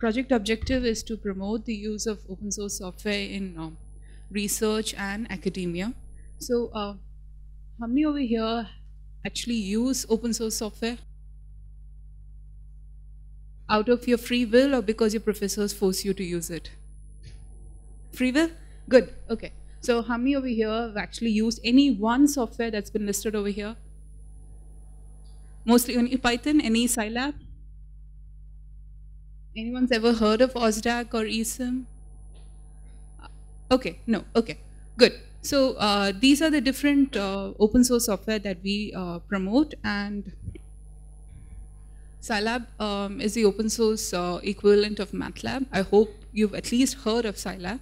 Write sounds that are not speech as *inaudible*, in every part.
project objective is to promote the use of open source software in um, research and academia. So, uh, how many over here actually use open source software? Out of your free will or because your professors force you to use it? Free will? Good, okay. So how many over here have actually used any one software that's been listed over here? Mostly only Python, any Scilab? Anyone's ever heard of Osdag or eSIM? Okay, no, okay, good. So uh, these are the different uh, open source software that we uh, promote and Scilab um, is the open source uh, equivalent of MATLAB. I hope you've at least heard of Scilab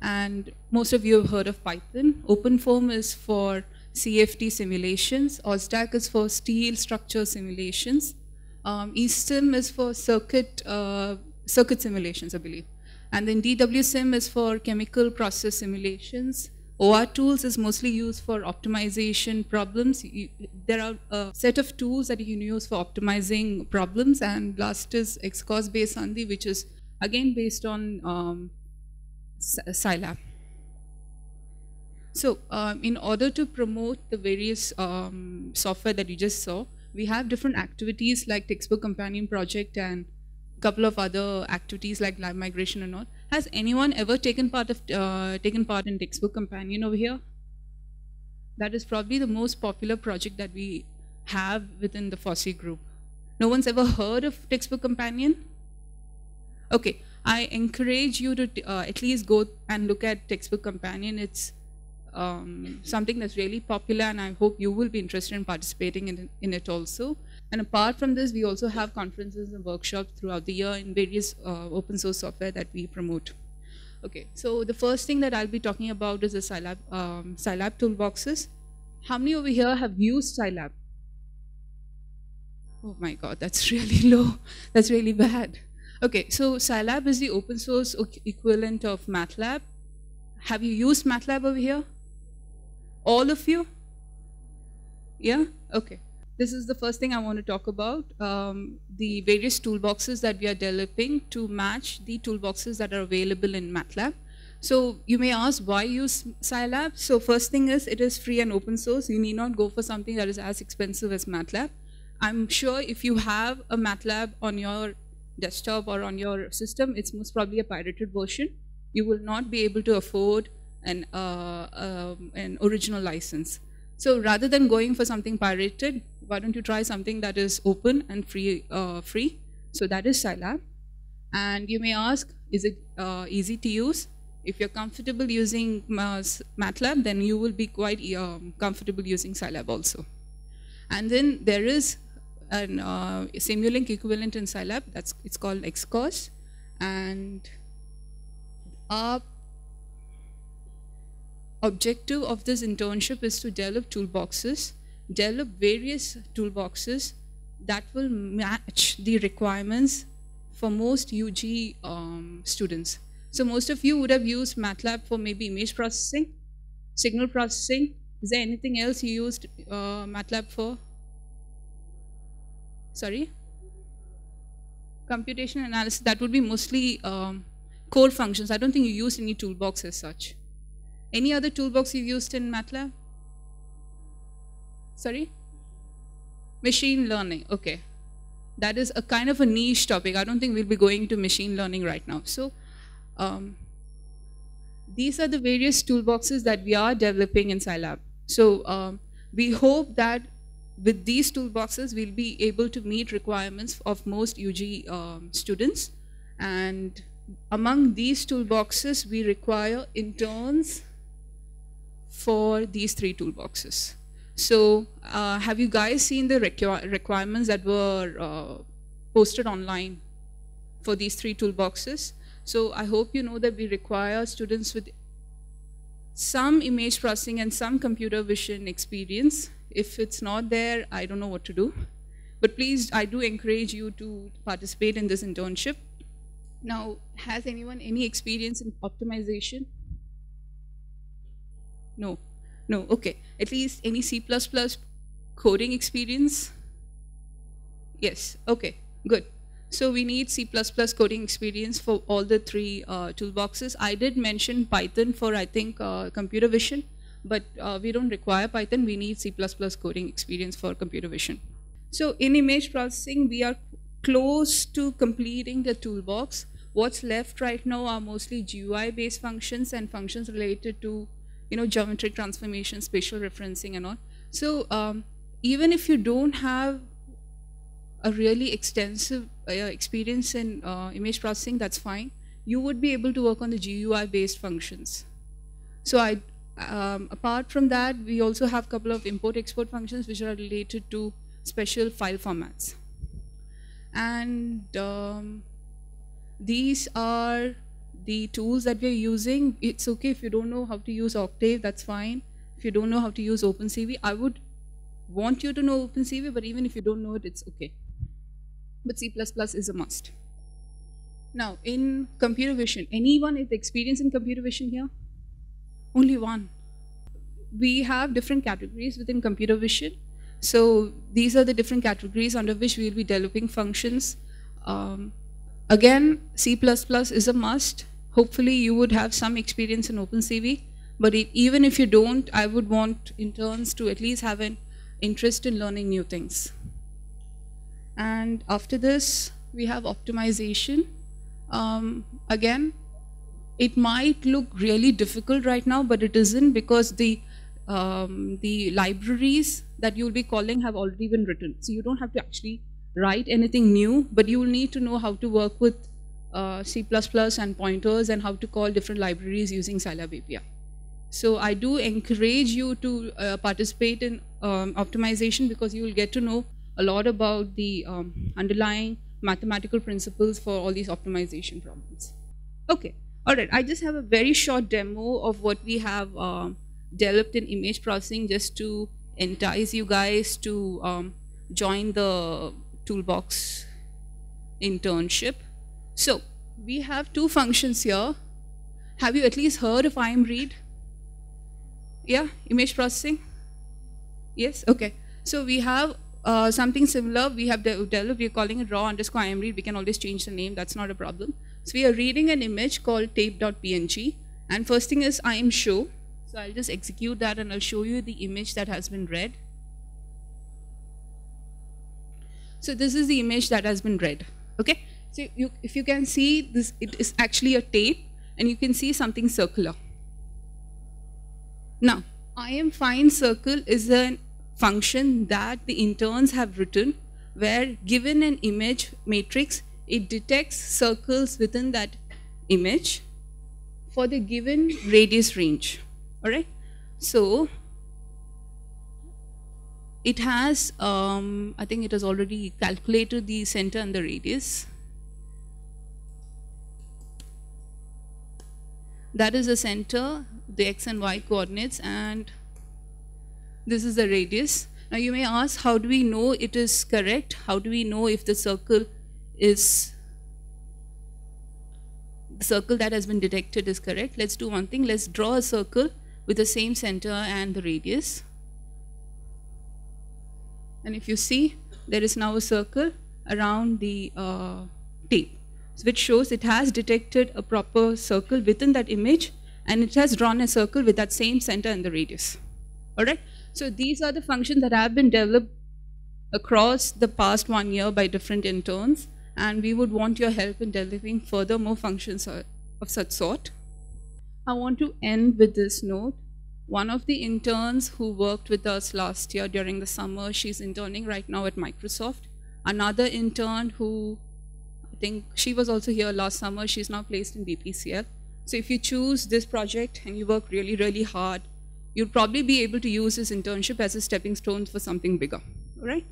and most of you have heard of Python. OpenFOAM is for CFD simulations. Osdag is for steel structure simulations. Um, eSIM is for circuit, uh, circuit simulations, I believe. And then DWSIM is for chemical process simulations. OR tools is mostly used for optimization problems. You, there are a set of tools that you can use for optimizing problems. And last is XCOS based Sandhi, which is again based on um, Scilab. So um, in order to promote the various um, software that you just saw, we have different activities like textbook companion project and a couple of other activities like live migration and all. Has anyone ever taken part of uh, taken part in textbook companion over here? That is probably the most popular project that we have within the FOSSEE group. No one's ever heard of textbook companion? Okay, I encourage you to uh, at least go and look at Textbook Companion. It's um, something that's really popular and I hope you will be interested in participating in, in it also. And apart from this, we also have conferences and workshops throughout the year in various uh, open source software that we promote. Okay, so the first thing that I'll be talking about is the Scilab, um, Scilab toolboxes. How many over here have used Scilab? Oh my God, that's *laughs* really low. That's really bad. Okay, so Scilab is the open source equivalent of MATLAB. Have you used MATLAB over here? All of you? Yeah? Okay. This is the first thing I want to talk about, um, the various toolboxes that we are developing to match the toolboxes that are available in MATLAB. So you may ask why use Scilab? So first thing is it is free and open source. You need not go for something that is as expensive as MATLAB. I'm sure if you have a MATLAB on your desktop or on your system, it's most probably a pirated version. You will not be able to afford an, uh, um, an original license. So rather than going for something pirated, why don't you try something that is open and free? Uh, free? So that is Scilab. And you may ask, is it uh, easy to use? If you're comfortable using MATLAB, then you will be quite um, comfortable using Scilab also. And then there is an uh, Simulink equivalent in Scilab. That's it's called XCOS, and our objective of this internship is to develop toolboxes, develop various toolboxes that will match the requirements for most UG um, students. So most of you would have used MATLAB for maybe image processing, signal processing. Is there anything else you used uh, MATLAB for? sorry, computation analysis, that would be mostly um, core functions. I don't think you used any toolbox as such. Any other toolbox you've used in MATLAB? Sorry? Machine learning, okay. That is a kind of a niche topic. I don't think we'll be going to machine learning right now. So um, these are the various toolboxes that we are developing in Scilab. So um, we hope that with these toolboxes, we'll be able to meet requirements of most UG um, students. And among these toolboxes, we require interns for these three toolboxes. So uh, have you guys seen the requ requirements that were uh, posted online for these three toolboxes? So I hope you know that we require students with some image processing and some computer vision experience if it's not there, I don't know what to do. But please, I do encourage you to participate in this internship. Now, has anyone any experience in optimization? No, no, okay. At least any C++ coding experience? Yes, okay, good. So we need C++ coding experience for all the three uh, toolboxes. I did mention Python for, I think, uh, computer vision, but uh, we don't require Python. We need C++ coding experience for computer vision. So in image processing, we are close to completing the toolbox. What's left right now are mostly GUI-based functions and functions related to, you know, geometric transformation, spatial referencing, and all. So um, even if you don't have a really extensive uh, experience in uh, image processing, that's fine. You would be able to work on the GUI-based functions. So I, um, apart from that, we also have a couple of import-export functions which are related to special file formats. And um, these are the tools that we're using. It's okay if you don't know how to use Octave, that's fine. If you don't know how to use OpenCV, I would want you to know OpenCV, but even if you don't know it, it's okay but C++ is a must. Now, in computer vision, anyone with experience in computer vision here? Only one. We have different categories within computer vision. So these are the different categories under which we'll be developing functions. Um, again, C++ is a must. Hopefully you would have some experience in OpenCV, but it, even if you don't, I would want interns to at least have an interest in learning new things. And after this, we have optimization. Um, again, it might look really difficult right now, but it isn't because the um, the libraries that you'll be calling have already been written. So you don't have to actually write anything new, but you will need to know how to work with uh, C++ and pointers and how to call different libraries using Scilab API. So I do encourage you to uh, participate in um, optimization because you will get to know a lot about the um, underlying mathematical principles for all these optimization problems. Okay, all right, I just have a very short demo of what we have uh, developed in image processing just to entice you guys to um, join the toolbox internship. So we have two functions here. Have you at least heard of imread? Yeah, image processing? Yes, okay. So we have uh, something similar we have developed, we're calling it raw underscore imread. We can always change the name, that's not a problem. So we are reading an image called tape.png. And first thing is imshow. So I'll just execute that and I'll show you the image that has been read. So this is the image that has been read. Okay. So you, if you can see this, it is actually a tape and you can see something circular. Now, I am fine circle is a function that the interns have written where given an image matrix, it detects circles within that image for the given radius range. All right. So it has, um, I think it has already calculated the center and the radius. That is the center, the x and y coordinates, and this is the radius. Now you may ask, how do we know it is correct? How do we know if the circle is the circle that has been detected is correct? Let's do one thing. Let's draw a circle with the same center and the radius. And if you see, there is now a circle around the uh, tape, which shows it has detected a proper circle within that image, and it has drawn a circle with that same center and the radius. All right? So these are the functions that have been developed across the past one year by different interns, and we would want your help in developing further more functions of such sort. I want to end with this note. One of the interns who worked with us last year during the summer, she's interning right now at Microsoft. Another intern who, I think she was also here last summer, she's now placed in BPCL. So if you choose this project and you work really, really hard, you'll probably be able to use this internship as a stepping stone for something bigger, all right?